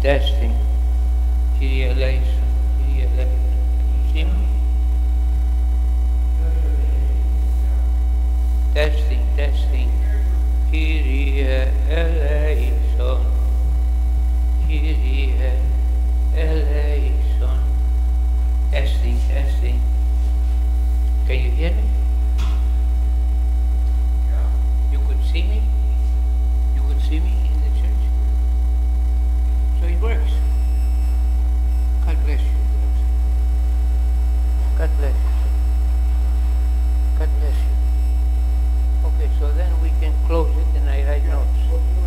testing. See me? Testing, testing. Kyrie eleison. Testing, testing. Can you hear me? You could see me? You could see me in the church? So it works. God bless you. God bless you. God bless you. Okay, so then we can close it and I write notes.